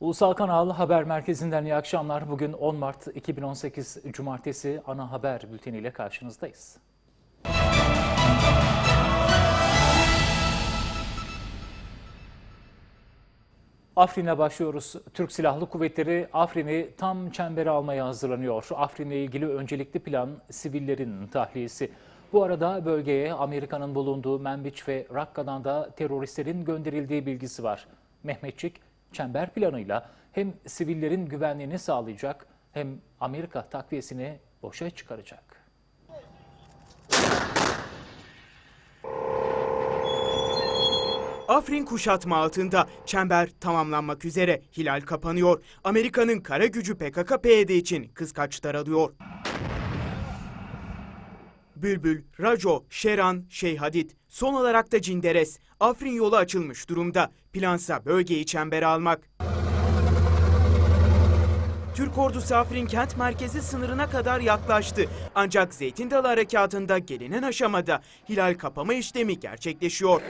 Ulusal Kanal Haber Merkezi'nden iyi akşamlar. Bugün 10 Mart 2018 Cumartesi ana haber bülteniyle karşınızdayız. Afrin'e başlıyoruz. Türk Silahlı Kuvvetleri Afrin'i tam çembere almaya hazırlanıyor. Afrin'le ilgili öncelikli plan sivillerin tahliyesi. Bu arada bölgeye Amerika'nın bulunduğu Menbiç ve Rakka'dan da teröristlerin gönderildiği bilgisi var. Mehmetçik, çember planıyla hem sivillerin güvenliğini sağlayacak hem Amerika takviyesini boşa çıkaracak. Afrin kuşatma altında çember tamamlanmak üzere hilal kapanıyor. Amerika'nın kara gücü PKK-PYD için kıskaç daralıyor. Bülbül, Raco, Şeran, Şeyhadit, son olarak da Cinderes. Afrin yolu açılmış durumda. Plansa bölgeyi çembere almak. Türk ordusu Afrin kent merkezi sınırına kadar yaklaştı. Ancak Zeytin Dalı Harekatı'nda gelinen aşamada hilal kapama işlemi gerçekleşiyor.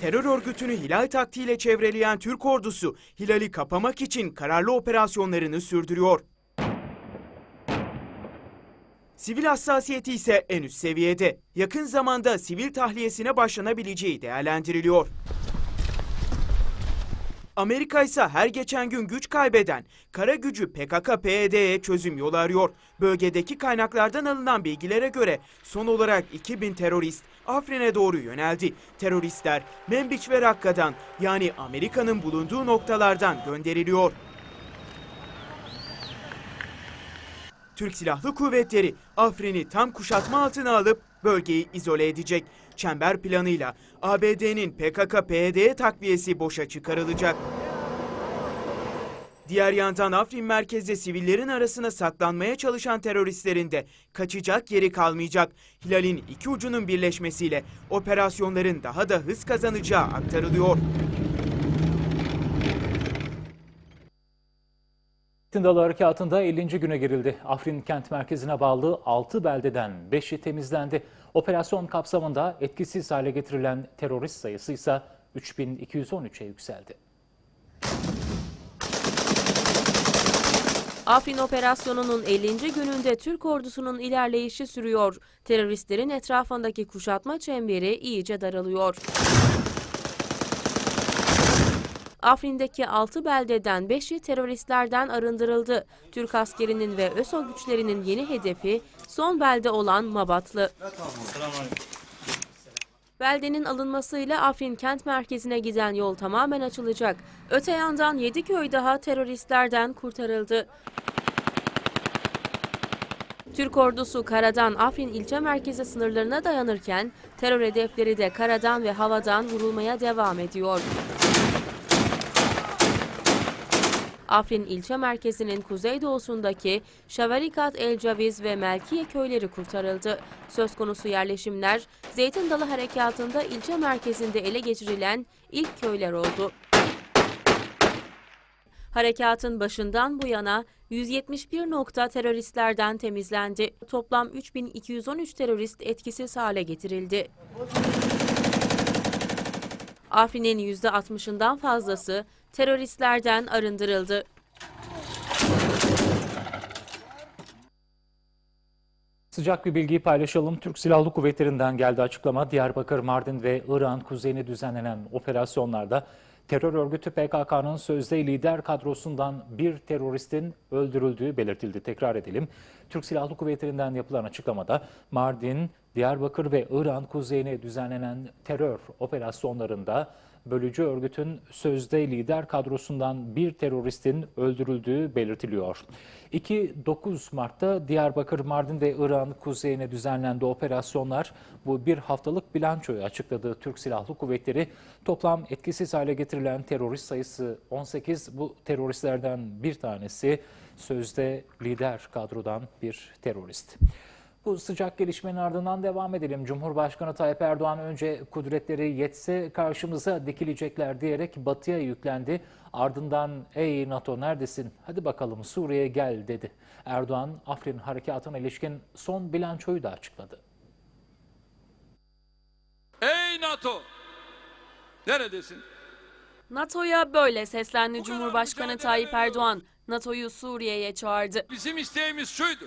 Terör örgütünü hilal taktiğiyle çevreleyen Türk ordusu hilali kapamak için kararlı operasyonlarını sürdürüyor. Sivil hassasiyeti ise en üst seviyede. Yakın zamanda sivil tahliyesine başlanabileceği değerlendiriliyor. Amerika ise her geçen gün güç kaybeden kara gücü PKK-PYD'ye çözüm yolu arıyor. Bölgedeki kaynaklardan alınan bilgilere göre son olarak 2000 terörist Afrin'e doğru yöneldi. Teröristler Menbiç ve Rakka'dan yani Amerika'nın bulunduğu noktalardan gönderiliyor. Türk Silahlı Kuvvetleri Afrin'i tam kuşatma altına alıp bölgeyi izole edecek. Çember planıyla ABD'nin PKK-PYD'ye takviyesi boşa çıkarılacak. Diğer yandan Afrin merkezde sivillerin arasına saklanmaya çalışan teröristlerin de kaçacak yeri kalmayacak. Hilal'in iki ucunun birleşmesiyle operasyonların daha da hız kazanacağı aktarılıyor. Zeytin Dalı Harekatı'nda 50. güne girildi. Afrin kent merkezine bağlı 6 beldeden 5'i temizlendi. Operasyon kapsamında etkisiz hale getirilen terörist sayısı ise 3213'e yükseldi. Afrin operasyonunun 50. gününde Türk ordusunun ilerleyişi sürüyor. Teröristlerin etrafındaki kuşatma çemberi iyice daralıyor. Afrin'deki 6 beldeden 5'i teröristlerden arındırıldı. Türk askerinin ve ÖSO güçlerinin yeni hedefi son belde olan Mabatlı. Beldenin alınmasıyla Afrin kent merkezine giden yol tamamen açılacak. Öte yandan 7 köy daha teröristlerden kurtarıldı. Türk ordusu karadan Afrin ilçe merkezi sınırlarına dayanırken terör hedefleri de karadan ve havadan vurulmaya devam ediyor. Afrin ilçe merkezinin kuzeydoğusundaki Şavarikat El Caviz ve Melkiye köyleri kurtarıldı. Söz konusu yerleşimler Zeytin Dalı Harekatı'nda ilçe merkezinde ele geçirilen ilk köyler oldu. Harekatın başından bu yana 171 nokta teröristlerden temizlendi. Toplam 3213 terörist etkisiz hale getirildi. Afrin'in %60'ından fazlası teröristlerden arındırıldı. Sıcak bir bilgiyi paylaşalım. Türk Silahlı Kuvvetleri'nden geldi açıklama. Diyarbakır, Mardin ve İran kuzeyine düzenlenen operasyonlarda terör örgütü PKK'nın sözde lider kadrosundan bir teröristin öldürüldüğü belirtildi. Tekrar edelim. Türk Silahlı Kuvvetleri'nden yapılan açıklamada Mardin, Diyarbakır ve İran kuzeyine düzenlenen terör operasyonlarında bölücü örgütün sözde lider kadrosundan bir teröristin öldürüldüğü belirtiliyor. 2-9 Mart'ta Diyarbakır, Mardin ve İran kuzeyine düzenlendi operasyonlar. Bu bir haftalık bilançoyu açıkladı Türk Silahlı Kuvvetleri. Toplam etkisiz hale getirilen terörist sayısı 18. Bu teröristlerden bir tanesi sözde lider kadrodan bir terörist. Bu sıcak gelişmenin ardından devam edelim. Cumhurbaşkanı Tayyip Erdoğan önce kudretleri yetse karşımıza dikilecekler diyerek batıya yüklendi. Ardından ey NATO neredesin hadi bakalım Suriye'ye gel dedi. Erdoğan Afrin harekatına ilişkin son bilançoyu da açıkladı. Ey NATO! Neredesin? NATO'ya böyle seslendi Cumhurbaşkanı Tayyip Erdoğan. NATO'yu Suriye'ye çağırdı. Bizim isteğimiz şuydu.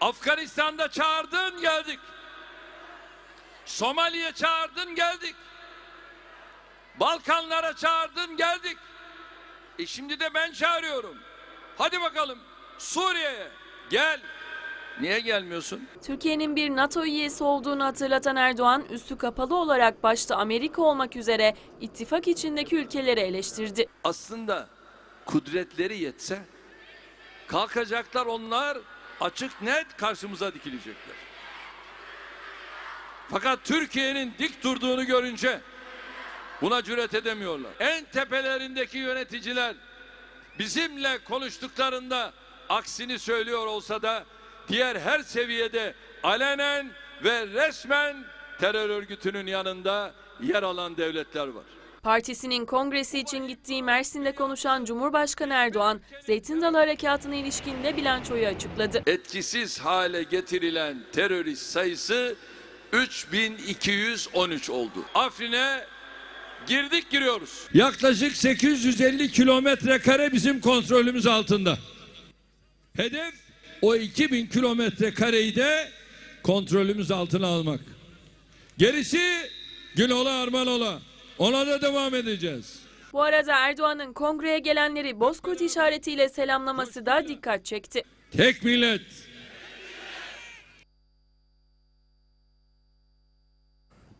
Afganistan'da çağırdın geldik. Somali'ye çağırdın geldik. Balkanlara çağırdın geldik. E şimdi de ben çağırıyorum. Hadi bakalım Suriye'ye gel. Niye gelmiyorsun? Türkiye'nin bir NATO üyesi olduğunu hatırlatan Erdoğan, üstü kapalı olarak başta Amerika olmak üzere ittifak içindeki ülkeleri eleştirdi. Aslında kudretleri yetse kalkacaklar onlar açık net karşımıza dikilecekler. Fakat Türkiye'nin dik durduğunu görünce buna cüret edemiyorlar. En tepelerindeki yöneticiler bizimle konuştuklarında aksini söylüyor olsa da diğer her seviyede alenen ve resmen terör örgütünün yanında yer alan devletler var. Partisinin kongresi için gittiği Mersin'de konuşan Cumhurbaşkanı Erdoğan, Zeytin Dalı Harekatı'na ilişkin de bilançoyu açıkladı. etkisiz hale getirilen terörist sayısı 3213 oldu. Afrin'e girdik giriyoruz. Yaklaşık 850 kilometre kare bizim kontrolümüz altında. Hedef o 2000 kilometre kareyi de kontrolümüz altına almak. Gerisi gün ola arman ola. Ona da devam edeceğiz. Bu arada Erdoğan'ın kongreye gelenleri Bozkurt işaretiyle selamlaması da dikkat çekti. Tek millet,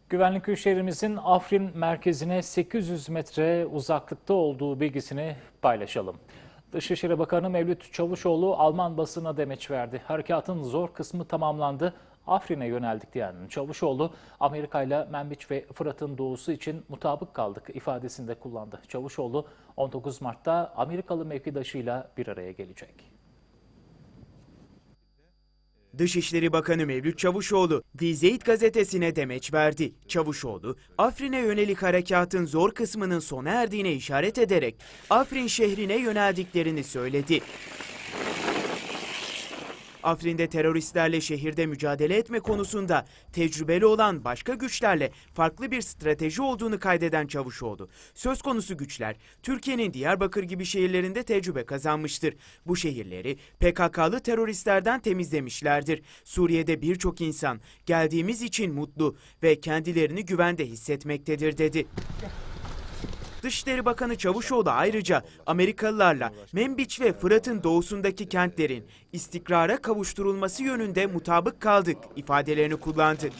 Güvenlik güçlerimizin Afrin merkezine 800 metre uzaklıkta olduğu bilgisini paylaşalım. Dışişleri Bakanı Mevlüt Çavuşoğlu Alman basına demeç verdi. Harekatın zor kısmı tamamlandı. Afrin'e yöneldik diyen Çavuşoğlu, Amerika ile Menbiç ve Fırat'ın doğusu için mutabık kaldık ifadesinde kullandı. Çavuşoğlu 19 Mart'ta Amerikalı mevkidaşıyla bir araya gelecek. Dışişleri Bakanı Mevlüt Çavuşoğlu, Zeit gazetesine demeç verdi. Çavuşoğlu, Afrin'e yönelik harekatın zor kısmının sona erdiğine işaret ederek Afrin şehrine yöneldiklerini söyledi. Afrin'de teröristlerle şehirde mücadele etme konusunda tecrübeli olan başka güçlerle farklı bir strateji olduğunu kaydeden Çavuşoğlu. Söz konusu güçler Türkiye'nin Diyarbakır gibi şehirlerinde tecrübe kazanmıştır. Bu şehirleri PKK'lı teröristlerden temizlemişlerdir. Suriye'de birçok insan geldiğimiz için mutlu ve kendilerini güvende hissetmektedir dedi. Dışişleri Bakanı Çavuşoğlu ayrıca Amerikalılarla Menbiç ve Fırat'ın doğusundaki kentlerin istikrara kavuşturulması yönünde mutabık kaldık ifadelerini kullandı.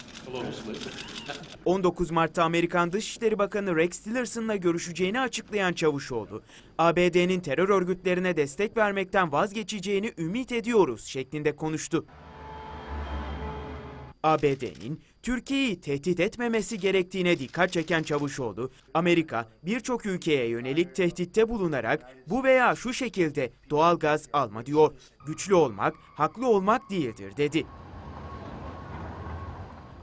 19 Mart'ta Amerikan Dışişleri Bakanı Rex Tillerson'la görüşeceğini açıklayan Çavuşoğlu, ABD'nin terör örgütlerine destek vermekten vazgeçeceğini ümit ediyoruz şeklinde konuştu. ABD'nin Türkiye'yi tehdit etmemesi gerektiğine dikkat çeken Çavuşoğlu, Amerika birçok ülkeye yönelik tehditte bulunarak bu veya şu şekilde doğal gaz alma diyor. Güçlü olmak, haklı olmak değildir dedi.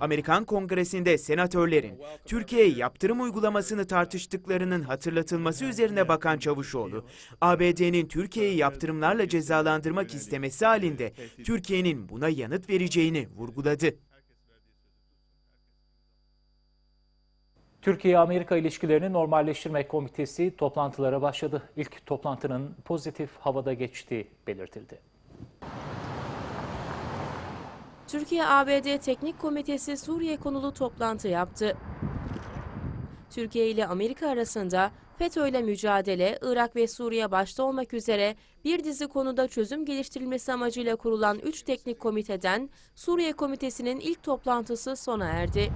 Amerikan Kongresi'nde senatörlerin Türkiye'ye yaptırım uygulamasını tartıştıklarının hatırlatılması üzerine bakan Çavuşoğlu, ABD'nin Türkiye'yi yaptırımlarla cezalandırmak istemesi halinde Türkiye'nin buna yanıt vereceğini vurguladı. Türkiye-Amerika ilişkilerini normalleştirme komitesi toplantılara başladı. İlk toplantının pozitif havada geçtiği belirtildi. Türkiye-ABD Teknik Komitesi Suriye konulu toplantı yaptı. Türkiye ile Amerika arasında FETÖ ile mücadele, Irak ve Suriye başta olmak üzere bir dizi konuda çözüm geliştirilmesi amacıyla kurulan 3 teknik komiteden Suriye Komitesi'nin ilk toplantısı sona erdi.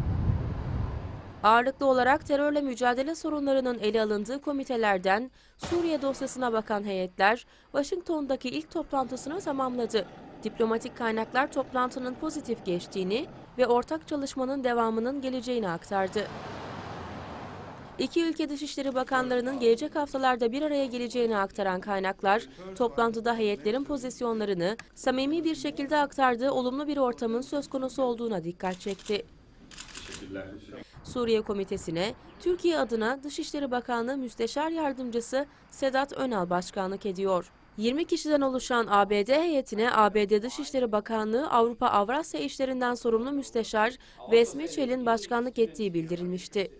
Ağırlıklı olarak terörle mücadele sorunlarının ele alındığı komitelerden Suriye dosyasına bakan heyetler Washington'daki ilk toplantısını tamamladı. Diplomatik kaynaklar toplantının pozitif geçtiğini ve ortak çalışmanın devamının geleceğini aktardı. İki ülke Dışişleri Bakanlarının gelecek haftalarda bir araya geleceğini aktaran kaynaklar, toplantıda heyetlerin pozisyonlarını samimi bir şekilde aktardığı olumlu bir ortamın söz konusu olduğuna dikkat çekti. Suriye Komitesi'ne Türkiye adına Dışişleri Bakanlığı Müsteşar Yardımcısı Sedat Önal başkanlık ediyor. 20 kişiden oluşan ABD heyetine ABD Dışişleri Bakanlığı Avrupa Avrasya İşlerinden sorumlu müsteşar Wes Mitchell'in başkanlık ettiği bildirilmişti.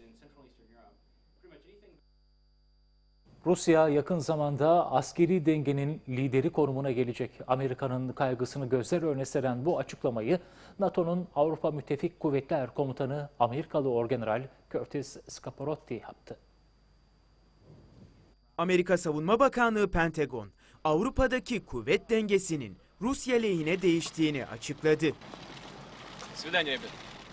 Rusya yakın zamanda askeri dengenin lideri konumuna gelecek. Amerika'nın kaygısını gözler önüne seren bu açıklamayı NATO'nun Avrupa Müttefik Kuvvetler Komutanı Amerikalı Orgeneral Curtis Scaporotti yaptı. Amerika Savunma Bakanlığı Pentagon, Avrupa'daki kuvvet dengesinin Rusya lehine değiştiğini açıkladı.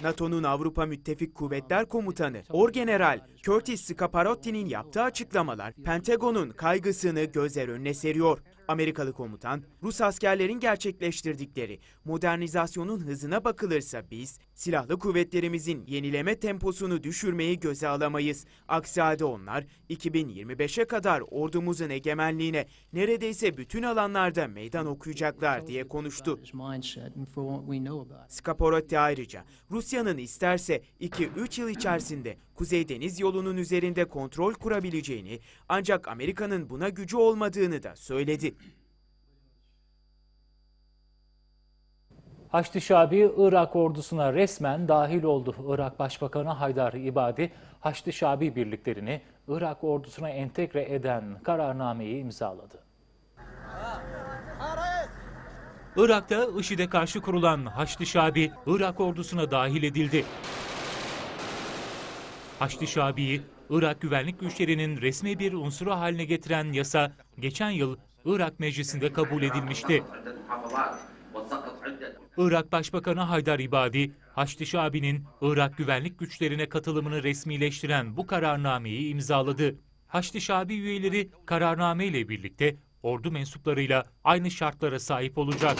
NATO'nun Avrupa Müttefik Kuvvetler Komutanı Orgeneral Curtis Scaparotti'nin yaptığı açıklamalar Pentagon'un kaygısını gözler önüne seriyor. Amerikalı komutan, Rus askerlerin gerçekleştirdikleri modernizasyonun hızına bakılırsa biz, silahlı kuvvetlerimizin yenileme temposunu düşürmeyi göze alamayız. Aksi halde onlar 2025'e kadar ordumuzun egemenliğine neredeyse bütün alanlarda meydan okuyacaklar diye konuştu. Scaporotti ayrıca Rusya'nın isterse 2-3 yıl içerisinde Kuzey Deniz yolunun üzerinde kontrol kurabileceğini ancak Amerika'nın buna gücü olmadığını da söyledi. Haçlı Şabi Irak ordusuna resmen dahil oldu. Irak Başbakanı Haydar İbadi, Haçlı Şabi birliklerini Irak ordusuna entegre eden kararnameyi imzaladı. Irak'ta IŞİD'e karşı kurulan Haçlı Şabi, Irak ordusuna dahil edildi. Haçlı Şabi'yi Irak güvenlik güçlerinin resmi bir unsuru haline getiren yasa geçen yıl Irak Meclisi'nde kabul edilmişti. Irak Başbakanı Haydar İbadi, Haçlı Şabi'nin Irak güvenlik güçlerine katılımını resmileştiren bu kararnameyi imzaladı. Haçlı Şabi üyeleri kararname ile birlikte ordu mensuplarıyla aynı şartlara sahip olacak.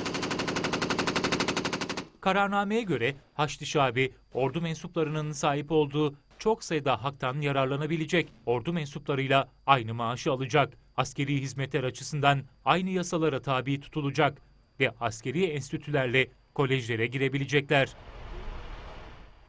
Kararnameye göre Haçlı Şabi, ordu mensuplarının sahip olduğu çok sayıda haktan yararlanabilecek, ordu mensuplarıyla aynı maaşı alacak, askeri hizmetler açısından aynı yasalara tabi tutulacak ve askeri enstitülerle kolejlere girebilecekler.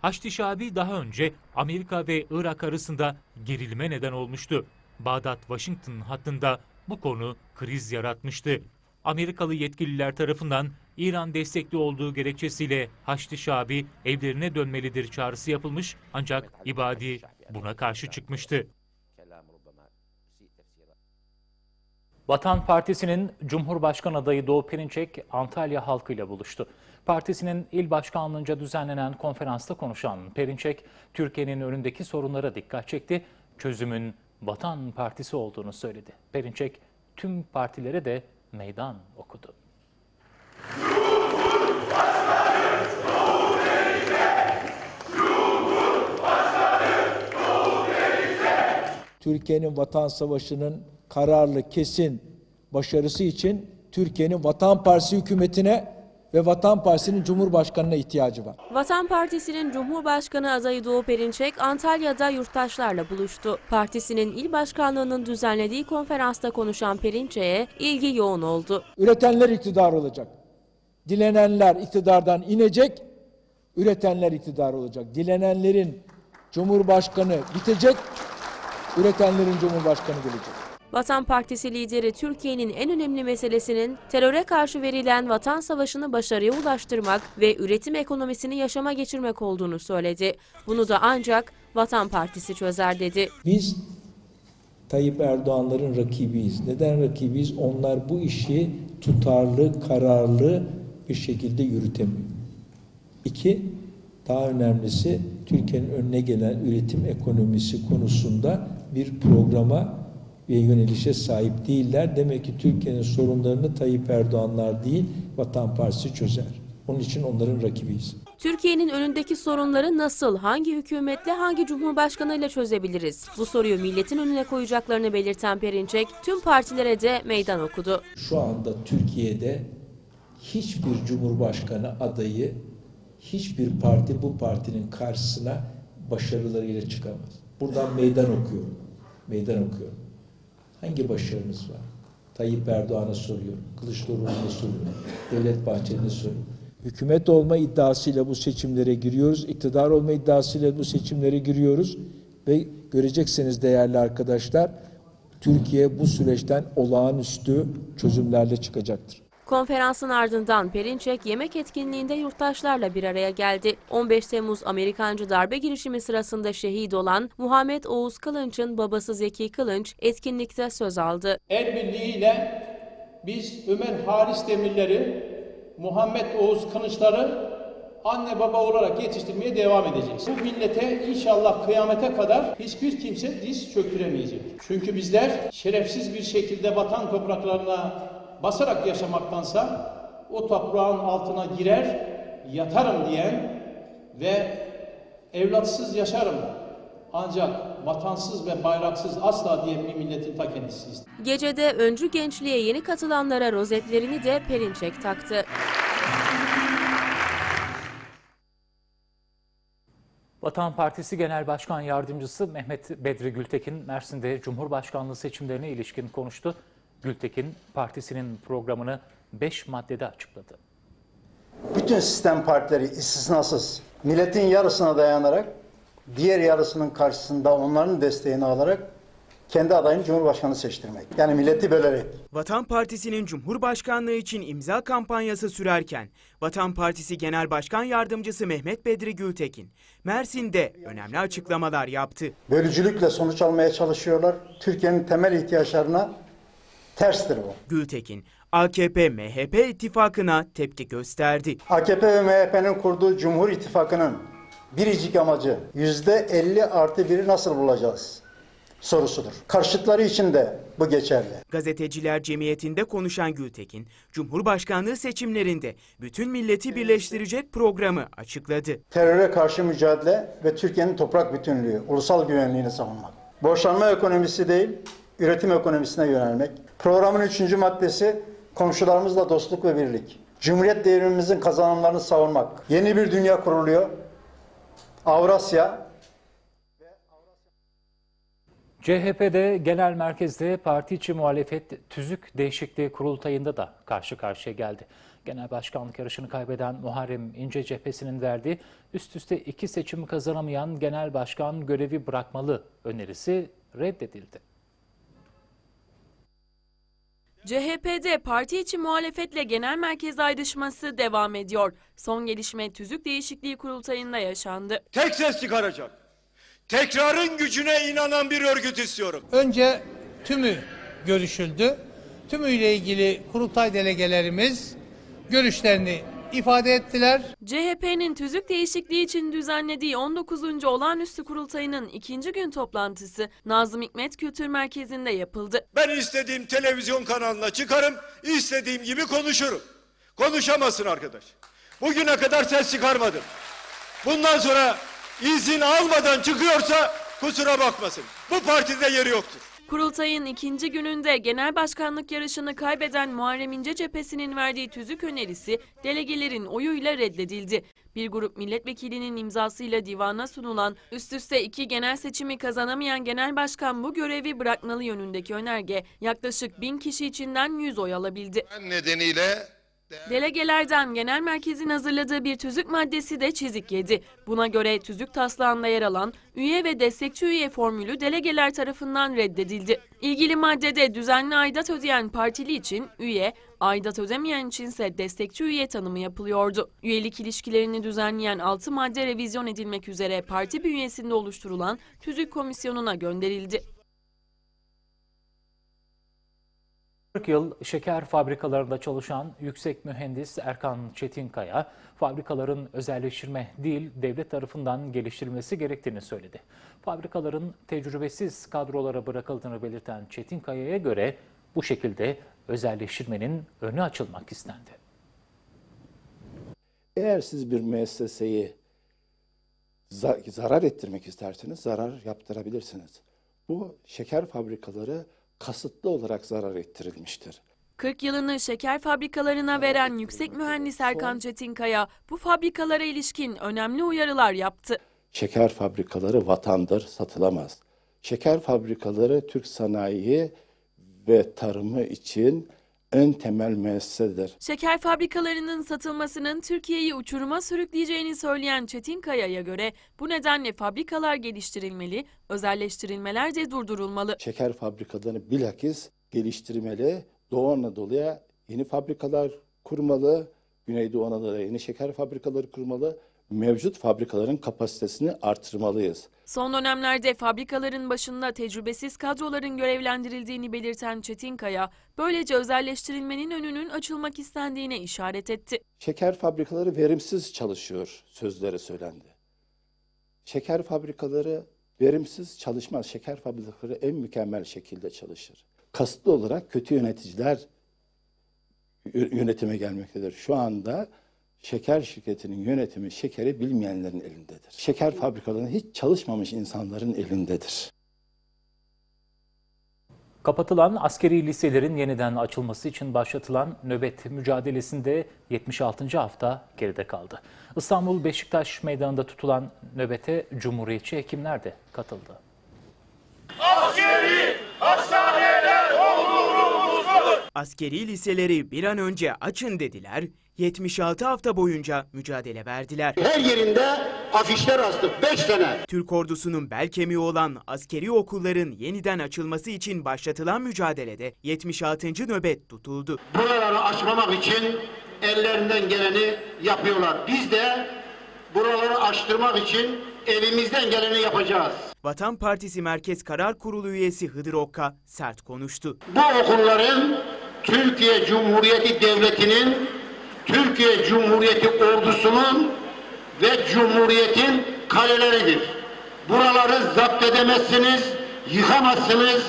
Haçlı Şabi daha önce Amerika ve Irak arasında gerilime neden olmuştu. Bağdat-Washington hattında bu konu kriz yaratmıştı. Amerikalı yetkililer tarafından İran destekli olduğu gerekçesiyle Haçlı Şabi evlerine dönmelidir çağrısı yapılmış ancak İbadi buna karşı çıkmıştı. Vatan Partisi'nin Cumhurbaşkanı adayı Doğu Perinçek Antalya halkıyla buluştu. Partisinin il başkanlığınca düzenlenen konferansta konuşan Perinçek, Türkiye'nin önündeki sorunlara dikkat çekti, çözümün Vatan Partisi olduğunu söyledi. Perinçek tüm partilere de meydan okudu. Türkiye'nin vatan savaşının kararlı, kesin başarısı için Türkiye'nin Vatan Partisi hükümetine ve Vatan Partisi'nin Cumhurbaşkanı'na ihtiyacı var. Vatan Partisi'nin Cumhurbaşkanı adayı Doğu Perinçek Antalya'da yurttaşlarla buluştu. Partisinin il başkanlığının düzenlediği konferansta konuşan Perinçek'e ilgi yoğun oldu. Üretenler iktidar olacak. Dilenenler iktidardan inecek, üretenler iktidar olacak. Dilenenlerin Cumhurbaşkanı bitecek, üretenlerin Cumhurbaşkanı gelecek. Vatan Partisi lideri Türkiye'nin en önemli meselesinin teröre karşı verilen vatan savaşını başarıya ulaştırmak ve üretim ekonomisini yaşama geçirmek olduğunu söyledi. Bunu da ancak Vatan Partisi çözer dedi. Biz Tayyip Erdoğan'ların rakibiyiz. Neden rakibiyiz? Onlar bu işi tutarlı, kararlı bir şekilde yürütemiyor. İki, daha önemlisi Türkiye'nin önüne gelen üretim ekonomisi konusunda bir programa ve yönelişe sahip değiller. Demek ki Türkiye'nin sorunlarını Tayyip Erdoğanlar değil, Vatan Partisi çözer. Onun için onların rakibiyiz. Türkiye'nin önündeki sorunları nasıl, hangi hükümetle, hangi cumhurbaşkanıyla çözebiliriz? Bu soruyu milletin önüne koyacaklarını belirten Perinçek, tüm partilere de meydan okudu. Şu anda Türkiye'de hiçbir cumhurbaşkanı adayı, hiçbir parti bu partinin karşısına başarılarıyla çıkamaz. Buradan meydan okuyorum. Meydan okuyorum. Hangi başarınız var? Tayyip Erdoğan'a soruyorum. Kılıçdaroğlu'na soruyorum. Devlet Bahçeli'ne soruyorum. Hükümet olma iddiasıyla bu seçimlere giriyoruz. İktidar olma iddiasıyla bu seçimlere giriyoruz. Ve göreceksiniz değerli arkadaşlar, Türkiye bu süreçten olağanüstü çözümlerle çıkacaktır. Konferansın ardından Perinçek yemek etkinliğinde yurttaşlarla bir araya geldi. 15 Temmuz Amerikancı darbe girişimi sırasında şehit olan Muhammed Oğuz Kılınç'ın babası Zeki Kılınç etkinlikte söz aldı. El birliğiyle biz Ömer Haris Demirleri, Muhammed Oğuz Kılıçları anne baba olarak yetiştirmeye devam edeceğiz. Bu millete inşallah kıyamete kadar hiçbir kimse diz çöktüremeyecek. Çünkü bizler şerefsiz bir şekilde vatan topraklarına basarak yaşamaktansa o toprağın altına girer, yatarım diyen ve evlatsız yaşarım ancak vatansız ve bayraksız asla diyen bir milletin ta kendisiyiz. Gecede öncü gençliğe yeni katılanlara rozetlerini de Perinçek taktı. Vatan Partisi Genel Başkan Yardımcısı Mehmet Bedri Gültekin, Mersin'de Cumhurbaşkanlığı seçimlerine ilişkin konuştu. Gültekin, partisinin programını 5 maddede açıkladı. bütün sistem partileri istisnasız milletin yarısına dayanarak diğer yarısının karşısında onların desteğini alarak kendi adayını Cumhurbaşkanı seçtirmek. Yani milleti bölerek. Vatan Partisi'nin Cumhurbaşkanlığı için imza kampanyası sürerken Vatan Partisi Genel Başkan Yardımcısı Mehmet Bedri Gültekin Mersin'de önemli açıklamalar yaptı. Bölücülükle sonuç almaya çalışıyorlar. Türkiye'nin temel ihtiyaçlarına terstir bu. Gültekin AKP-MHP ittifakına tepki gösterdi. AKP ve MHP'nin kurduğu Cumhur İttifakı'nın biricik amacı yüzde 50 artı 1'i nasıl bulacağız sorusudur. Karşıtları için de bu geçerli. Gazeteciler Cemiyeti'nde konuşan Gültekin, Cumhurbaşkanlığı seçimlerinde bütün milleti birleştirecek programı açıkladı. teröre karşı mücadele ve Türkiye'nin toprak bütünlüğü, ulusal güvenliğini savunmak. Borçlanma ekonomisi değil, üretim ekonomisine yönelmek. Programın üçüncü maddesi komşularımızla dostluk ve birlik. Cumhuriyet devrimimizin kazanımlarını savunmak. Yeni bir dünya kuruluyor. Avrasya, CHP'de genel merkezde parti içi muhalefet tüzük değişikliği kurultayında da karşı karşıya geldi. Genel başkanlık yarışını kaybeden Muharrem İnce cephesinin verdiği üst üste iki seçimi kazanamayan genel başkan görevi bırakmalı önerisi reddedildi. CHP'de parti içi muhalefetle genel merkez ayrışması devam ediyor. Son gelişme tüzük değişikliği kurultayında yaşandı. tek ses çıkaracak. Tekrarın gücüne inanan bir örgüt istiyorum. Önce tümü görüşüldü. Tümüyle ilgili kurultay delegelerimiz görüşlerini ifade ettiler. CHP'nin tüzük değişikliği için düzenlediği 19. olağanüstü kurultayının ikinci gün toplantısı Nazım Hikmet Kültür Merkezi'nde yapıldı. Ben istediğim televizyon kanalına çıkarım, istediğim gibi konuşurum. Konuşamazsın arkadaş. Bugüne kadar ses çıkarmadım. Bundan sonra izin almadan çıkıyorsa kusura bakmasın. Bu partide yeri yoktur. Kurultayın ikinci gününde genel başkanlık yarışını kaybeden Muharrem İnce cephesinin verdiği tüzük önerisi delegelerin oyuyla reddedildi. Bir grup milletvekilinin imzasıyla divana sunulan üst üste iki genel seçimi kazanamayan genel başkan bu görevi bırakmalı yönündeki önerge yaklaşık bin kişi içinden 100 oy alabildi. Nedeniyle Delegelerden genel merkezin hazırladığı bir tüzük maddesi de çizik yedi. Buna göre tüzük taslağında yer alan üye ve destekçi üye formülü delegeler tarafından reddedildi. İlgili maddede düzenli aidat ödeyen partili için üye, aidat ödemeyen içinse destekçi üye tanımı yapılıyordu. Üyelik ilişkilerini düzenleyen 6 madde revizyon edilmek üzere parti bünyesinde oluşturulan tüzük komisyonuna gönderildi. 40 yıl şeker fabrikalarında çalışan yüksek mühendis Erkan Çetinkaya, fabrikaların özelleştirme değil devlet tarafından geliştirilmesi gerektiğini söyledi. Fabrikaların tecrübesiz kadrolara bırakıldığını belirten Çetinkaya'ya göre bu şekilde özelleştirmenin önü açılmak istendi. Eğer siz bir müesseseyi za- zarar ettirmek isterseniz zarar yaptırabilirsiniz. Bu şeker fabrikaları kasıtlı olarak zarar ettirilmiştir. 40 yılını şeker fabrikalarına veren yüksek mühendis Erkan Çetinkaya bu fabrikalara ilişkin önemli uyarılar yaptı. Şeker fabrikaları vatandır, satılamaz. Şeker fabrikaları Türk sanayi ve tarımı için ön temel müessesedir. Şeker fabrikalarının satılmasının Türkiye'yi uçuruma sürükleyeceğini söyleyen Çetinkaya'ya göre bu nedenle fabrikalar geliştirilmeli, özelleştirilmeler de durdurulmalı. Şeker fabrikalarını bilakis geliştirmeli, Doğu Anadolu'ya yeni fabrikalar kurmalı. Güneydoğu Anadolu'ya yeni şeker fabrikaları kurmalı. Mevcut fabrikaların kapasitesini artırmalıyız. Son dönemlerde fabrikaların başında tecrübesiz kadroların görevlendirildiğini belirten Çetinkaya, böylece özelleştirilmenin önünün açılmak istendiğine işaret etti. Şeker fabrikaları verimsiz çalışıyor sözleri söylendi. Şeker fabrikaları verimsiz çalışmaz. Şeker fabrikaları en mükemmel şekilde çalışır. Kasıtlı olarak kötü yöneticiler yö- yönetime gelmektedir. Şu anda şeker şirketinin yönetimi şekeri bilmeyenlerin elindedir. Şeker fabrikalarında hiç çalışmamış insanların elindedir. Kapatılan askeri liselerin yeniden açılması için başlatılan nöbet mücadelesinde 76. hafta geride kaldı. İstanbul Beşiktaş Meydanı'nda tutulan nöbete Cumhuriyetçi hekimler de katıldı. Askeri liseleri bir an önce açın dediler. 76 hafta boyunca mücadele verdiler. Her yerinde afişler astık 5 sene. Türk ordusunun bel kemiği olan askeri okulların yeniden açılması için başlatılan mücadelede 76. nöbet tutuldu. Buraları açmamak için ellerinden geleni yapıyorlar. Biz de buraları açtırmak için elimizden geleni yapacağız. Vatan Partisi Merkez Karar Kurulu üyesi Hıdır Okka sert konuştu. Bu okulların Türkiye Cumhuriyeti Devleti'nin, Türkiye Cumhuriyeti ordusunun ve Cumhuriyet'in kaleleridir. Buraları zapt edemezsiniz, yıkamazsınız,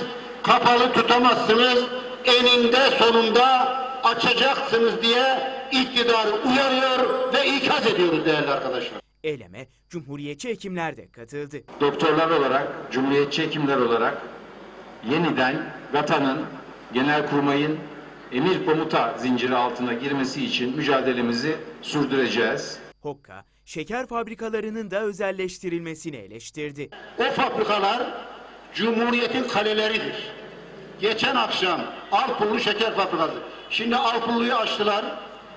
kapalı tutamazsınız. Eninde sonunda açacaksınız diye iktidarı uyarıyor ve ikaz ediyoruz değerli arkadaşlar. Eyleme Cumhuriyetçi hekimler de katıldı. doktorlar olarak, cumhuriyetçi hekimler olarak yeniden vatanın, genelkurmayın emir komuta zinciri altına girmesi için mücadelemizi sürdüreceğiz. Hokka, şeker fabrikalarının da özelleştirilmesini eleştirdi. O fabrikalar Cumhuriyet'in kaleleridir. Geçen akşam Alpullu Şeker Fabrikası. Şimdi Alpullu'yu açtılar,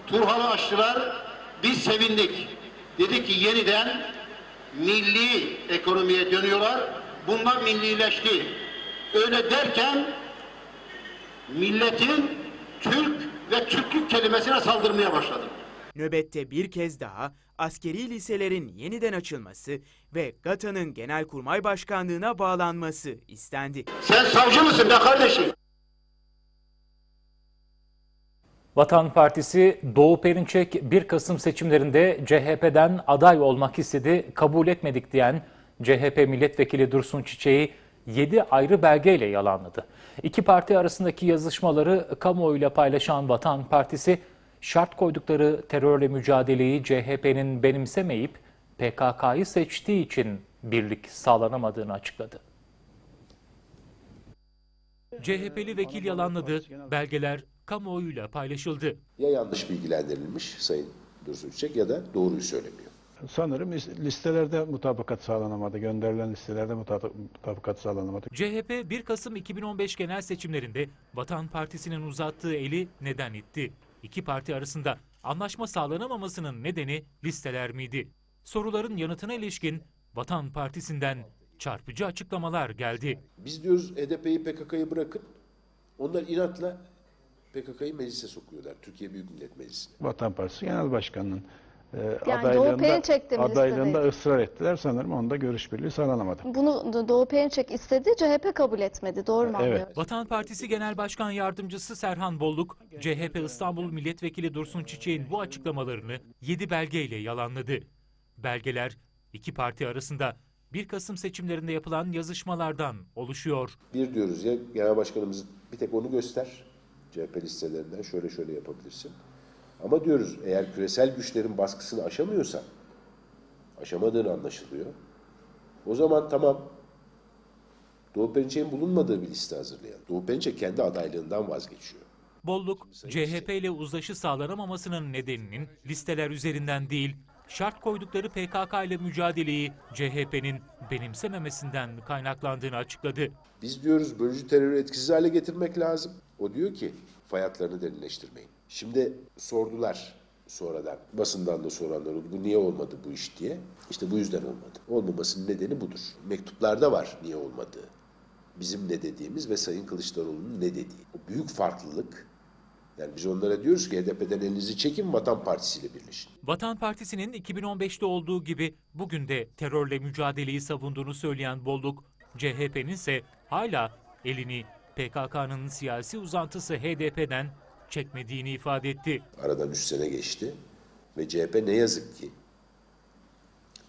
Turhal'ı açtılar. Biz sevindik. Dedik ki yeniden milli ekonomiye dönüyorlar. Bunlar millileşti. Öyle derken milletin Türk ve Türklük kelimesine saldırmaya başladı. Nöbette bir kez daha askeri liselerin yeniden açılması ve GATA'nın Genelkurmay Başkanlığına bağlanması istendi. Sen savcı mısın be kardeşim? Vatan Partisi Doğu Perinçek 1 Kasım seçimlerinde CHP'den aday olmak istedi, kabul etmedik diyen CHP milletvekili Dursun Çiçek'i 7 ayrı belgeyle yalanladı. İki parti arasındaki yazışmaları kamuoyuyla paylaşan Vatan Partisi, şart koydukları terörle mücadeleyi CHP'nin benimsemeyip PKK'yı seçtiği için birlik sağlanamadığını açıkladı. CHP'li vekil yalanladı, belgeler kamuoyuyla paylaşıldı. Ya yanlış bilgilendirilmiş Sayın Dursun Çiçek ya da doğruyu söylemiyor. Sanırım listelerde mutabakat sağlanamadı. Gönderilen listelerde mutabakat sağlanamadı. CHP 1 Kasım 2015 genel seçimlerinde Vatan Partisi'nin uzattığı eli neden itti? İki parti arasında anlaşma sağlanamamasının nedeni listeler miydi? Soruların yanıtına ilişkin Vatan Partisi'nden çarpıcı açıklamalar geldi. Biz diyoruz HDP'yi PKK'yı bırakın. Onlar inatla PKK'yı meclise sokuyorlar. Türkiye Büyük Millet Meclisi'ne. Vatan Partisi Genel Başkanı'nın e, Yani Doğu adaylığında, Perinçek de mi adaylığında istedi? ısrar ettiler. Sanırım onda görüş birliği sağlanamadı. Bunu Doğu Perinçek istedi, CHP kabul etmedi. Doğru mu Evet. anlıyorum? Vatan Partisi Genel Başkan Yardımcısı Serhan Bolluk, CHP İstanbul Milletvekili Dursun Çiçek'in bu açıklamalarını 7 belgeyle yalanladı. Belgeler iki parti arasında 1 Kasım seçimlerinde yapılan yazışmalardan oluşuyor. Bir diyoruz ya genel başkanımız bir tek onu göster. CHP listelerinden şöyle şöyle yapabilirsin. Ama diyoruz eğer küresel güçlerin baskısını aşamıyorsa, aşamadığını anlaşılıyor. O zaman tamam Doğu Perinçek'in bulunmadığı bir liste hazırlayalım. Doğu Perinçek kendi adaylığından vazgeçiyor. Bolluk, CHP ile uzlaşı sağlanamamasının nedeninin listeler üzerinden değil, şart koydukları PKK ile mücadeleyi CHP'nin benimsememesinden kaynaklandığını açıkladı. Biz diyoruz bölücü terörü etkisiz hale getirmek lazım. O diyor ki fay hatlarını derinleştirmeyin. Şimdi sordular sonradan. Basından da soranlar oldu. Bu niye olmadı bu iş diye. İşte bu yüzden olmadı. Olmamasının nedeni budur. Mektuplarda var niye olmadığı. Bizim ne dediğimiz ve Sayın Kılıçdaroğlu'nun ne dediği. O büyük farklılık Yani biz onlara diyoruz ki HDP'den elinizi çekin Vatan Partisi ile birleşin. Vatan Partisi'nin 2015'te olduğu gibi bugün de terörle mücadeleyi savunduğunu söyleyen Bolluk, CHP'nin ise hala elini PKK'nın siyasi uzantısı HDP'den çekmediğini ifade etti. Aradan 3 sene geçti ve CHP ne yazık ki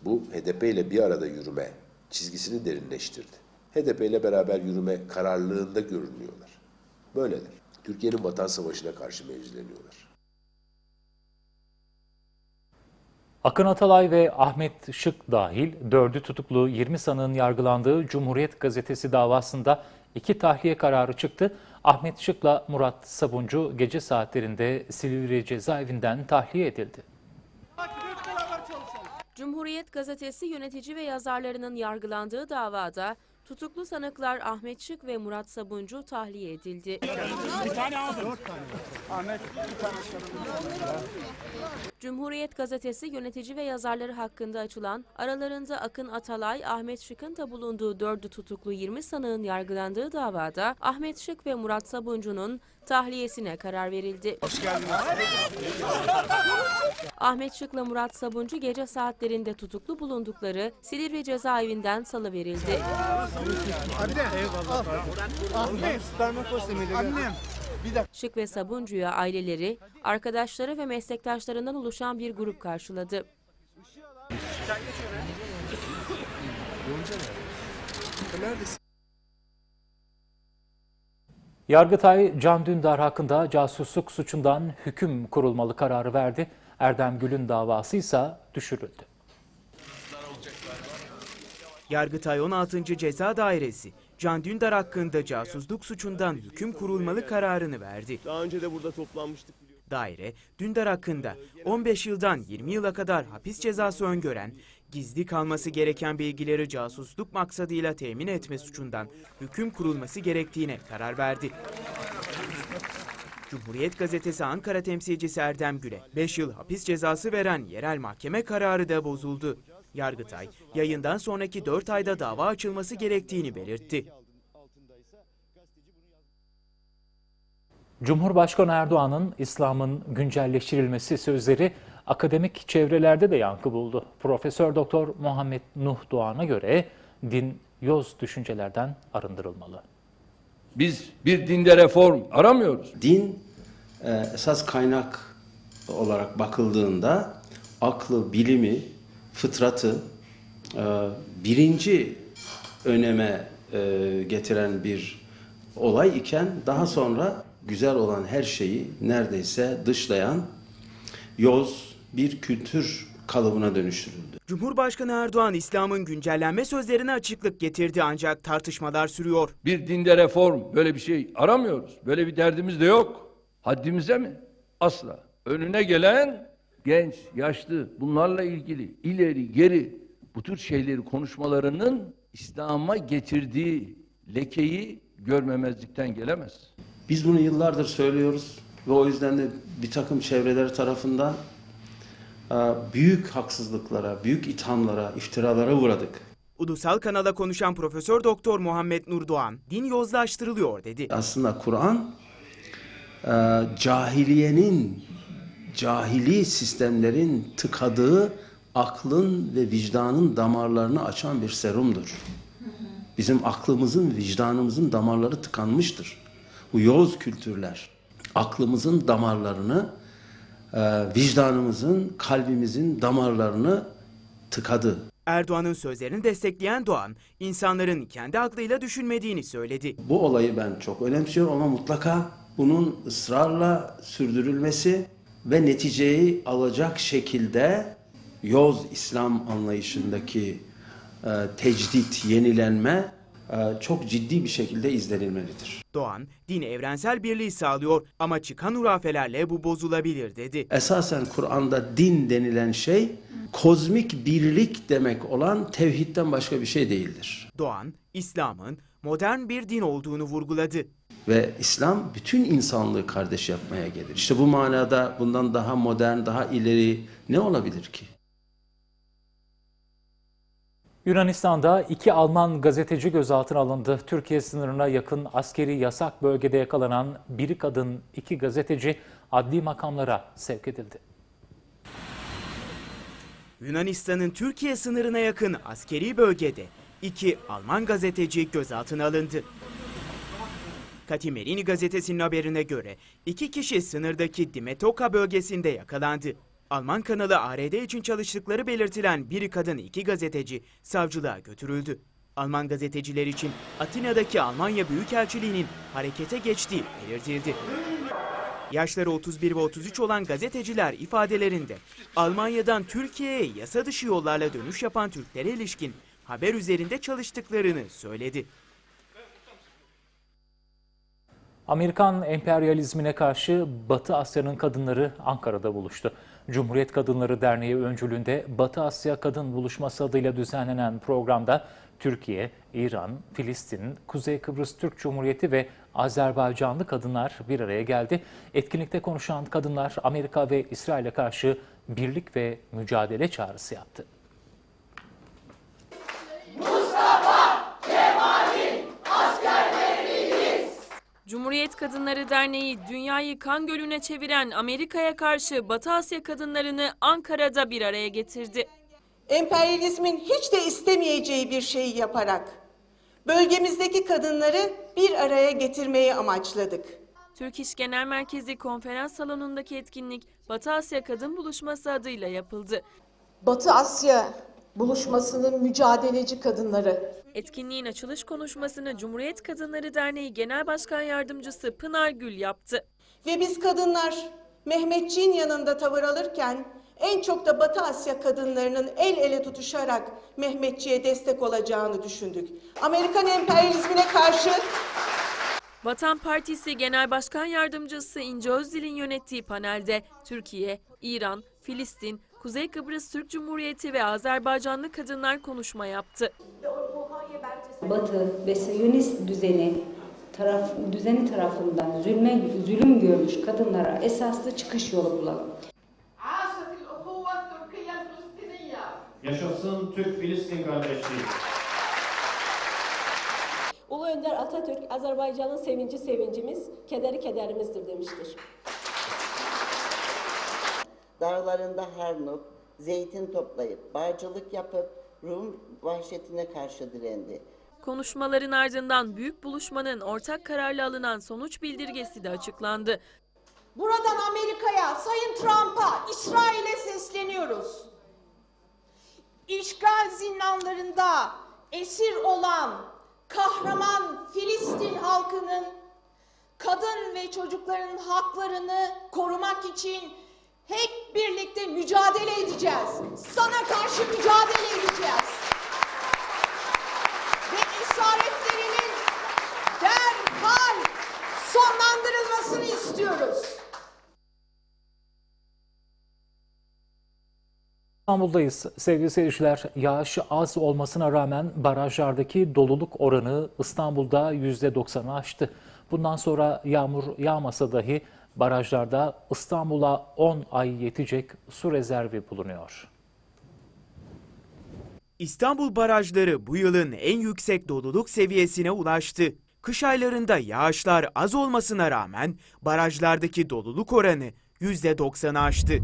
bu HDP ile bir arada yürüme çizgisini derinleştirdi. HDP ile beraber yürüme kararlılığında görünüyorlar. Böyleler. Türkiye'nin vatan savaşına karşı mevzileniyorlar. Akın Atalay ve Ahmet Şık dahil dördü tutuklu 20 sanığın yargılandığı Cumhuriyet Gazetesi davasında iki tahliye kararı çıktı. Ahmet Şık'la Murat Sabuncu gece saatlerinde Silivri cezaevinden tahliye edildi. Cumhuriyet Gazetesi yönetici ve yazarlarının yargılandığı davada tutuklu sanıklar Ahmet Şık ve Murat Sabuncu tahliye edildi. Cumhuriyet Gazetesi yönetici ve yazarları hakkında açılan aralarında Akın Atalay, Ahmet Şık'ın da bulunduğu dördü tutuklu 20 sanığın yargılandığı davada Ahmet Şık ve Murat Sabuncu'nun tahliyesine karar verildi. Ahmet Şık'la Murat Sabuncu gece saatlerinde tutuklu bulundukları Silivri cezaevinden salıverildi. Şık ve Sabuncu'ya aileleri, arkadaşları ve meslektaşlarından oluşan bir grup karşıladı. Yargıtay Can Dündar hakkında casusluk suçundan hüküm kurulmalı kararı verdi. Erdem Gül'ün davası ise düşürüldü. Yargıtay 16. Ceza Dairesi Can Dündar hakkında casusluk suçundan hüküm kurulmalı kararını verdi. Daha önce de burada toplanmıştık. Daire, Dündar hakkında 15 yıldan 20 yıla kadar hapis cezası öngören, gizli kalması gereken bilgileri casusluk maksadıyla temin etme suçundan hüküm kurulması gerektiğine karar verdi. Cumhuriyet Gazetesi Ankara temsilcisi Erdem Gül'e 5 yıl hapis cezası veren yerel mahkeme kararı da bozuldu. Yargıtay, yayından sonraki 4 ayda dava açılması gerektiğini belirtti. Cumhurbaşkanı Erdoğan'ın İslam'ın güncelleştirilmesi sözleri akademik çevrelerde de yankı buldu. Profesör Doktor Muhammed Nuh Doğan'a göre din yoz düşüncelerden arındırılmalı. Biz bir dinde reform aramıyoruz. Din e, esas kaynak olarak bakıldığında aklı, bilimi, fıtratı e, birinci öneme e, getiren bir olay iken daha sonra güzel olan her şeyi neredeyse dışlayan yoz bir kültür kalıbına dönüştürüldü. Cumhurbaşkanı Erdoğan İslam'ın güncellenme sözlerine açıklık getirdi ancak tartışmalar sürüyor. Bir dinde reform böyle bir şey aramıyoruz. Böyle bir derdimiz de yok. Haddimize mi? Asla. Önüne gelen genç, yaşlı bunlarla ilgili ileri geri bu tür şeyleri konuşmalarının İslam'a getirdiği lekeyi görmemezlikten gelemez. Biz bunu yıllardır söylüyoruz ve o yüzden de bir takım çevreler tarafından büyük haksızlıklara, büyük ithamlara, iftiralara uğradık. Ulusal kanala konuşan Profesör Doktor Muhammed Nur Doğan, din yozlaştırılıyor dedi. Aslında Kur'an e, cahiliyenin, cahili sistemlerin tıkadığı aklın ve vicdanın damarlarını açan bir serumdur. Bizim aklımızın, vicdanımızın damarları tıkanmıştır. Bu yoz kültürler aklımızın damarlarını, vicdanımızın, kalbimizin damarlarını tıkadı. Erdoğan'ın sözlerini destekleyen Doğan, insanların kendi aklıyla düşünmediğini söyledi. Bu olayı ben çok önemsiyorum ama mutlaka bunun ısrarla sürdürülmesi ve neticeyi alacak şekilde yoz İslam anlayışındaki e, tecdit, yenilenme çok ciddi bir şekilde izlenilmelidir. Doğan, din evrensel birliği sağlıyor ama çıkan hurafelerle bu bozulabilir dedi. Esasen Kur'an'da din denilen şey kozmik birlik demek olan tevhidden başka bir şey değildir. Doğan, İslam'ın modern bir din olduğunu vurguladı. Ve İslam bütün insanlığı kardeş yapmaya gelir. İşte bu manada bundan daha modern, daha ileri ne olabilir ki? Yunanistan'da iki Alman gazeteci gözaltına alındı. Türkiye sınırına yakın askeri yasak bölgede yakalanan biri kadın, iki gazeteci adli makamlara sevk edildi. Yunanistan'ın Türkiye sınırına yakın askeri bölgede iki Alman gazeteci gözaltına alındı. Katimerini gazetesinin haberine göre iki kişi sınırdaki Dimetoka bölgesinde yakalandı. Alman kanalı ARD için çalıştıkları belirtilen biri kadın iki gazeteci savcılığa götürüldü. Alman gazeteciler için Atina'daki Almanya Büyükelçiliği'nin harekete geçtiği belirtildi. Yaşları 31 ve 33 olan gazeteciler ifadelerinde Almanya'dan Türkiye'ye yasa dışı yollarla dönüş yapan Türklere ilişkin haber üzerinde çalıştıklarını söyledi. Amerikan emperyalizmine karşı Batı Asya'nın kadınları Ankara'da buluştu. Cumhuriyet Kadınları Derneği öncülüğünde Batı Asya Kadın Buluşması adıyla düzenlenen programda Türkiye, İran, Filistin, Kuzey Kıbrıs Türk Cumhuriyeti ve Azerbaycanlı kadınlar bir araya geldi. Etkinlikte konuşan kadınlar Amerika ve İsrail'e karşı birlik ve mücadele çağrısı yaptı. Cumhuriyet Kadınları Derneği dünyayı kan gölüne çeviren Amerika'ya karşı Batı Asya kadınlarını Ankara'da bir araya getirdi. emperyalizmin hiç de istemeyeceği bir şeyi yaparak bölgemizdeki kadınları bir araya getirmeyi amaçladık. Türk İş Genel Merkezi konferans salonundaki etkinlik Batı Asya Kadın Buluşması adıyla yapıldı. Batı Asya buluşmasının mücadeleci kadınları Etkinliğin açılış konuşmasını Cumhuriyet Kadınları Derneği Genel Başkan Yardımcısı Pınar Gül yaptı. ve biz kadınlar Mehmetçiğin yanında tavır alırken en çok da Batı Asya kadınlarının el ele tutuşarak Mehmetçiğe destek olacağını düşündük. Amerikan emperyalizmine karşı Vatan Partisi Genel Başkan Yardımcısı İnce Özdil'in yönettiği panelde Türkiye, İran, Filistin, Kuzey Kıbrıs Türk Cumhuriyeti ve Azerbaycanlı kadınlar konuşma yaptı. Batı ve Siyonist düzeni taraf düzeni tarafından zulme zulüm görmüş kadınlara esaslı çıkış yolu bulalım. Yaşasın Türk-Filistin kardeşliği. Ulu Önder Atatürk, Azerbaycan'ın sevinci sevincimiz, kederi kederimizdir demiştir. Dağlarında hernuk, zeytin toplayıp, bağcılık yapıp Rum vahşetine karşı direndi. Konuşmaların ardından büyük buluşmanın ortak kararla alınan sonuç bildirgesi de açıklandı. buradan Amerika'ya, Sayın Trump'a, İsrail'e sesleniyoruz. İşgal zindanlarında esir olan kahraman Filistin halkının kadın ve çocukların haklarını korumak için hep birlikte mücadele edeceğiz. Sana karşı mücadele edeceğiz. Ve esaretlerinin derhal sonlandırılmasını istiyoruz. İstanbul'dayız sevgili seyirciler. Yağış az olmasına rağmen barajlardaki doluluk oranı İstanbul'da %90'ı aştı. Bundan sonra yağmur yağmasa dahi barajlarda İstanbul'a 10 ay yetecek su rezervi bulunuyor. İstanbul barajları bu yılın en yüksek doluluk seviyesine ulaştı. Kış aylarında yağışlar az olmasına rağmen barajlardaki doluluk oranı %90'ı aştı.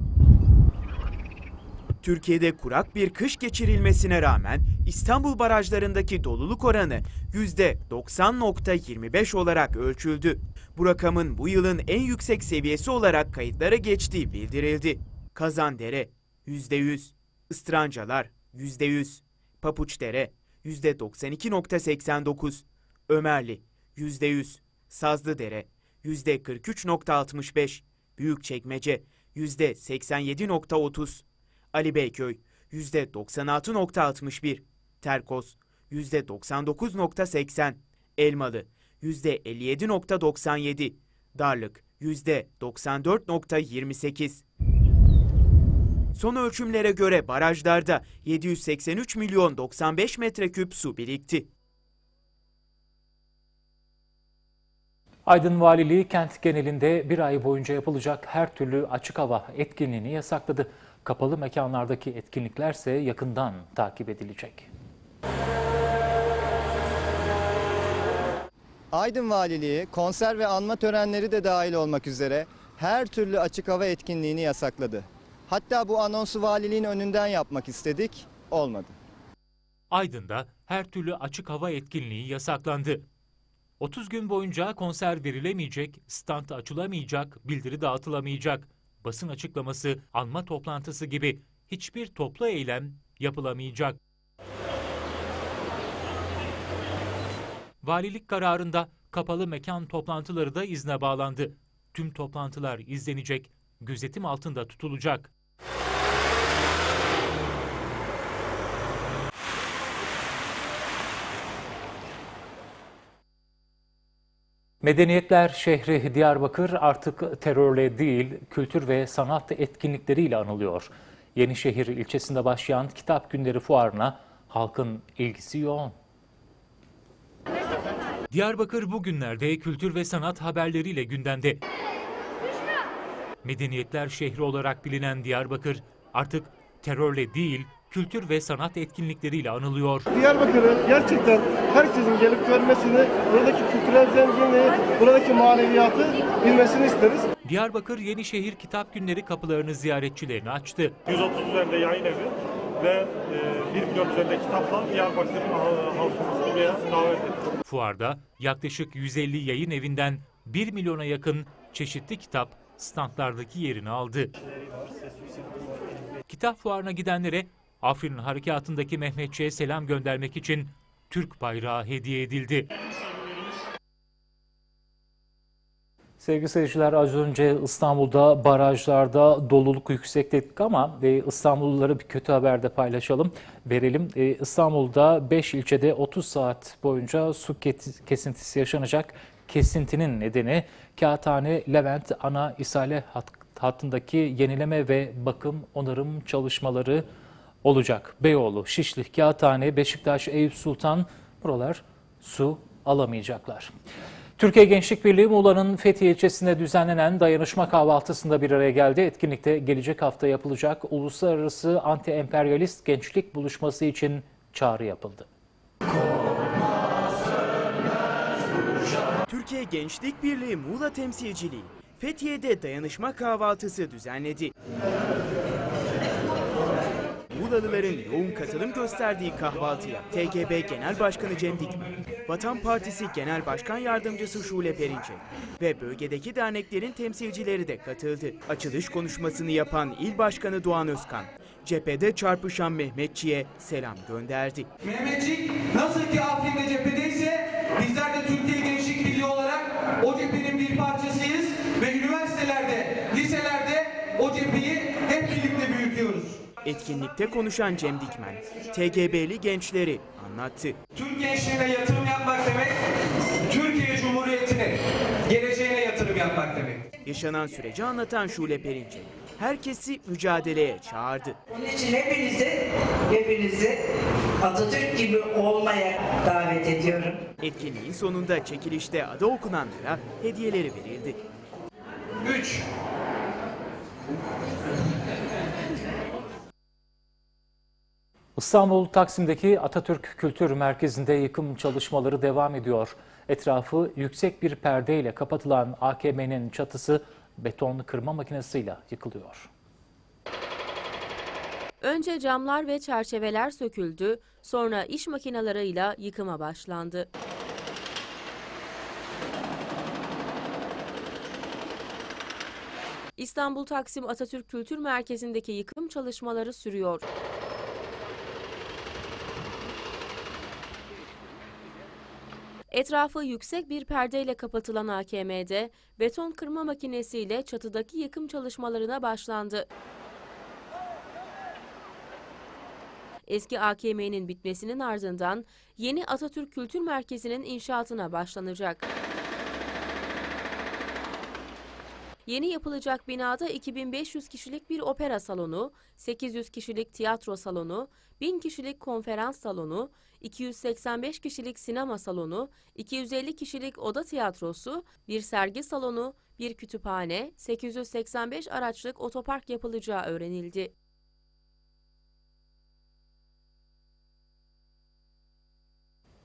Türkiye'de kurak bir kış geçirilmesine rağmen İstanbul barajlarındaki doluluk oranı %90.25 olarak ölçüldü. Bu rakamın bu yılın en yüksek seviyesi olarak kayıtlara geçtiği bildirildi. Kazandere %100, Istrancalar %100, Papuçdere %92.89, Ömerli %100, Sazlıdere %43.65, Büyükçekmece %87.30, Ali Beyköy %96.61, Terkos %99.80, Elmalı %57.97, Darlık %94.28. Son ölçümlere göre barajlarda 783 milyon 95 metreküp su birikti. Aydın Valiliği kent genelinde bir ay boyunca yapılacak her türlü açık hava etkinliğini yasakladı. Kapalı mekanlardaki etkinliklerse yakından takip edilecek. Aydın Valiliği konser ve anma törenleri de dahil olmak üzere her türlü açık hava etkinliğini yasakladı. Hatta bu anonsu valiliğin önünden yapmak istedik, olmadı. Aydın'da her türlü açık hava etkinliği yasaklandı. 30 gün boyunca konser verilemeyecek, stand açılamayacak, bildiri dağıtılamayacak, basın açıklaması, anma toplantısı gibi hiçbir toplu eylem yapılamayacak. Valilik kararında kapalı mekan toplantıları da izne bağlandı. Tüm toplantılar izlenecek, gözetim altında tutulacak. Medeniyetler şehri Diyarbakır artık terörle değil, kültür ve sanat etkinlikleriyle anılıyor. Yenişehir ilçesinde başlayan Kitap Günleri fuarına halkın ilgisi yoğun. Diyarbakır bugünlerde kültür ve sanat haberleriyle gündemde. Medeniyetler şehri olarak bilinen Diyarbakır artık terörle değil, kültür ve sanat etkinlikleriyle anılıyor. Diyarbakır'ı gerçekten herkesin gelip görmesini, buradaki kültürel zenginliği, buradaki maneviyatı bilmesini isteriz. Diyarbakır Yenişehir Kitap Günleri kapılarını ziyaretçilerine açtı. 130 üzerinde yayın evi ve e, 1 milyon üzerinde kitapla Diyarbakır'ın ha- halkımızı buraya davet ettik. Fuarda yaklaşık 150 yayın evinden 1 milyona yakın çeşitli kitap standlardaki yerini aldı. Kitap fuarına gidenlere Afrin Harekatı'ndaki Mehmetçiğe selam göndermek için Türk bayrağı hediye edildi. Sevgili seyirciler az önce İstanbul'da barajlarda doluluk yüksek dedik ama e, İstanbullulara bir kötü haber de paylaşalım, verelim. E, İstanbul'da 5 ilçede 30 saat boyunca su kesintisi yaşanacak. Kesintinin nedeni Kağıthane Levent ana isale hat- hattındaki yenileme ve bakım onarım çalışmaları olacak. Beyoğlu, Şişli, Kağıthane, Beşiktaş, Eyüp Sultan buralar su alamayacaklar. Türkiye Gençlik Birliği Muğla'nın Fethiye ilçesinde düzenlenen dayanışma kahvaltısında bir araya geldi. Etkinlikte gelecek hafta yapılacak uluslararası anti-emperyalist gençlik buluşması için çağrı yapıldı. Türkiye Gençlik Birliği Muğla temsilciliği Fethiye'de dayanışma kahvaltısı düzenledi. Muğlalıların yoğun katılım gösterdiği kahvaltıya TGB Genel Başkanı Cem Dikmen, Vatan Partisi Genel Başkan Yardımcısı Şule Perinçek ve bölgedeki derneklerin temsilcileri de katıldı. Açılış konuşmasını yapan İl Başkanı Doğan Özkan, cephede çarpışan Mehmetçi'ye selam gönderdi. Mehmetçik nasıl ki Afrin'de cephedeyse bizler de Türkiye Gençlik Birliği olarak o cephenin bir parçasıyız ve üniversitelerde, liselerde o cepheyi hep birlikte büyütüyoruz. Etkinlikte konuşan Cem Dikmen, TGB'li gençleri anlattı. Türk gençliğine yatırım yapmak demek, Türkiye Cumhuriyeti'ne, geleceğine yatırım yapmak demek. Yaşanan süreci anlatan Şule Perinçek, herkesi mücadeleye çağırdı. Onun için hepinizi, hepinizi Atatürk gibi olmaya davet ediyorum. Etkinliğin sonunda çekilişte adı okunanlara hediyeleri verildi. 3. İstanbul Taksim'deki Atatürk Kültür Merkezi'nde yıkım çalışmaları devam ediyor. Etrafı yüksek bir perdeyle kapatılan AKM'nin çatısı beton kırma makinesiyle yıkılıyor. Önce camlar ve çerçeveler söküldü, sonra iş makinalarıyla yıkıma başlandı. İstanbul Taksim Atatürk Kültür Merkezi'ndeki yıkım çalışmaları sürüyor. Etrafı yüksek bir perdeyle kapatılan AKM'de beton kırma makinesiyle çatıdaki yıkım çalışmalarına başlandı. Eski AKM'nin bitmesinin ardından yeni Atatürk Kültür Merkezi'nin inşaatına başlanacak. Yeni yapılacak binada 2500 kişilik bir opera salonu, 800 kişilik tiyatro salonu, 1000 kişilik konferans salonu, 285 kişilik sinema salonu, 250 kişilik oda tiyatrosu, bir sergi salonu, bir kütüphane, 885 araçlık otopark yapılacağı öğrenildi.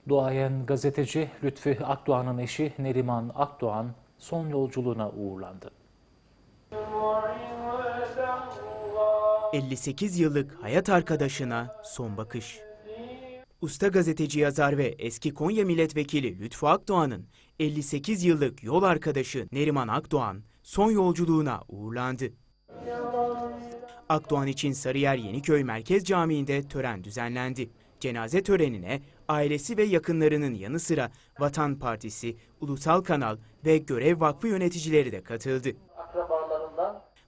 Duayen gazeteci Lütfi Akdoğan'ın eşi Neriman Akdoğan son yolculuğuna uğurlandı. 58 yıllık hayat arkadaşına son bakış. Usta gazeteci yazar ve eski Konya milletvekili Lütfü Akdoğan'ın 58 yıllık yol arkadaşı Neriman Akdoğan son yolculuğuna uğurlandı. Akdoğan için Sarıyer Yeniköy Merkez Camii'nde tören düzenlendi. Cenaze törenine ailesi ve yakınlarının yanı sıra Vatan Partisi, Ulusal Kanal ve Görev Vakfı yöneticileri de katıldı.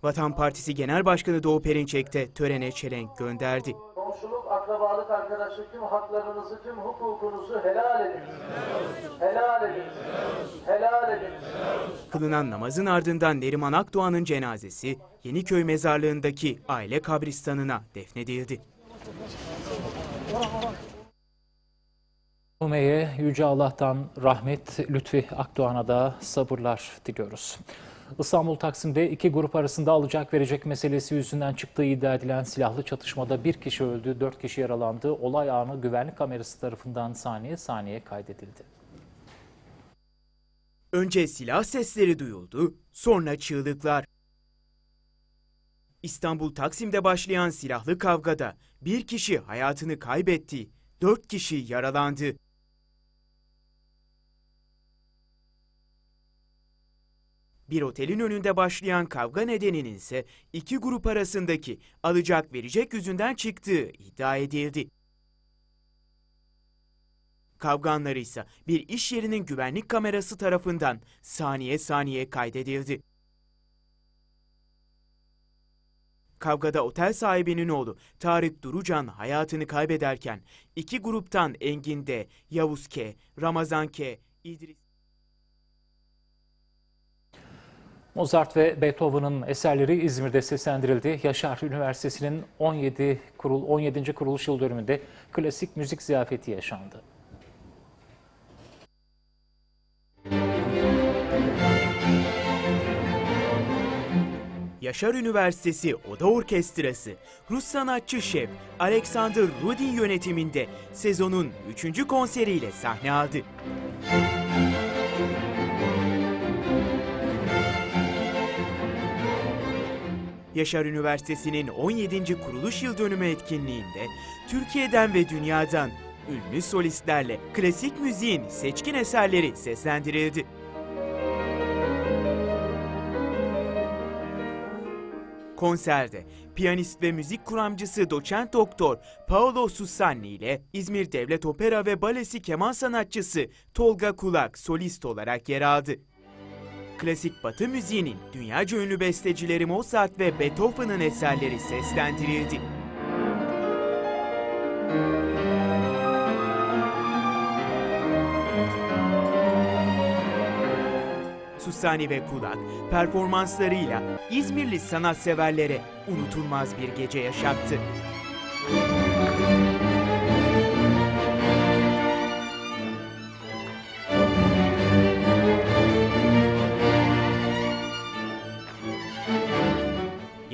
Vatan Partisi Genel Başkanı Doğu Perinçek de törene çelenk gönderdi. Komşuluk, akrabalık, arkadaşlık tüm haklarınızı, tüm hukukunuzu helal edin. Helal edin. Helal edin. Kılınan namazın ardından Neriman Akdoğan'ın cenazesi Yeniköy mezarlığındaki aile kabristanına defnedildi. Ume'ye Yüce Allah'tan rahmet, Lütfi Akdoğan'a da sabırlar diliyoruz. İstanbul Taksim'de iki grup arasında alacak verecek meselesi yüzünden çıktığı iddia edilen silahlı çatışmada bir kişi öldü, dört kişi yaralandı. Olay anı güvenlik kamerası tarafından saniye saniye kaydedildi. Önce silah sesleri duyuldu, sonra çığlıklar. İstanbul Taksim'de başlayan silahlı kavgada bir kişi hayatını kaybetti, dört kişi yaralandı. Bir otelin önünde başlayan kavga nedeninin ise iki grup arasındaki alacak verecek yüzünden çıktığı iddia edildi. Kavga anları ise bir iş yerinin güvenlik kamerası tarafından saniye saniye kaydedildi. Kavgada otel sahibinin oğlu Tarık Durucan hayatını kaybederken iki gruptan Engin D, Yavuz K, Ramazan K, İdris Mozart ve Beethoven'ın eserleri İzmir'de seslendirildi. Yaşar Üniversitesi'nin 17 kurul 17. kuruluş yıl dönümünde klasik müzik ziyafeti yaşandı. Yaşar Üniversitesi Oda Orkestrası, Rus sanatçı şef Alexander Rudin yönetiminde sezonun 3. konseriyle sahne aldı. Yaşar Üniversitesi'nin 17. kuruluş yıl dönümü etkinliğinde Türkiye'den ve dünyadan ünlü solistlerle klasik müziğin seçkin eserleri seslendirildi. Konserde piyanist ve müzik kuramcısı doçent doktor Paolo Susanni ile İzmir Devlet Opera ve Balesi keman sanatçısı Tolga Kulak solist olarak yer aldı. Klasik Batı müziğinin dünyaca ünlü bestecileri Mozart ve Beethoven'ın eserleri seslendirildi. Susani ve Kulak performanslarıyla İzmirli sanatseverlere unutulmaz bir gece yaşattı.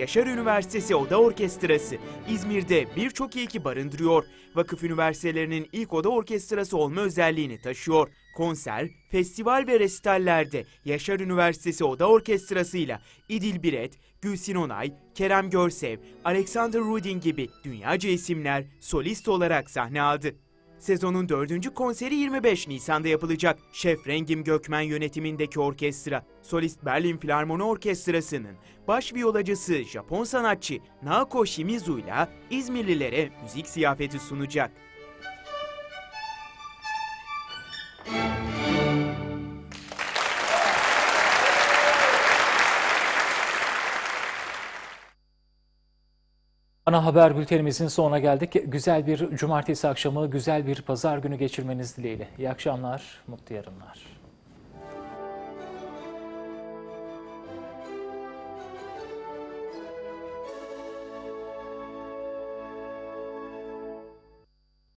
Yaşar Üniversitesi Oda Orkestrası İzmir'de birçok ilki barındırıyor. Vakıf üniversitelerinin ilk oda orkestrası olma özelliğini taşıyor. Konser, festival ve resitallerde Yaşar Üniversitesi Oda Orkestrası ile İdil Biret, Gülsin Onay, Kerem Görsev, Alexander Rudin gibi dünyaca isimler solist olarak sahne aldı. Sezonun dördüncü konseri 25 Nisan'da yapılacak. Şef Rengim Gökmen yönetimindeki orkestra, solist Berlin Filarmoni Orkestrası'nın baş viyolacısı Japon sanatçı Naoko Shimizu ile İzmirlilere müzik ziyafeti sunacak. Ana haber bültenimizin sonuna geldik. Güzel bir cumartesi akşamı, güzel bir pazar günü geçirmeniz dileğiyle. İyi akşamlar, mutlu yarınlar.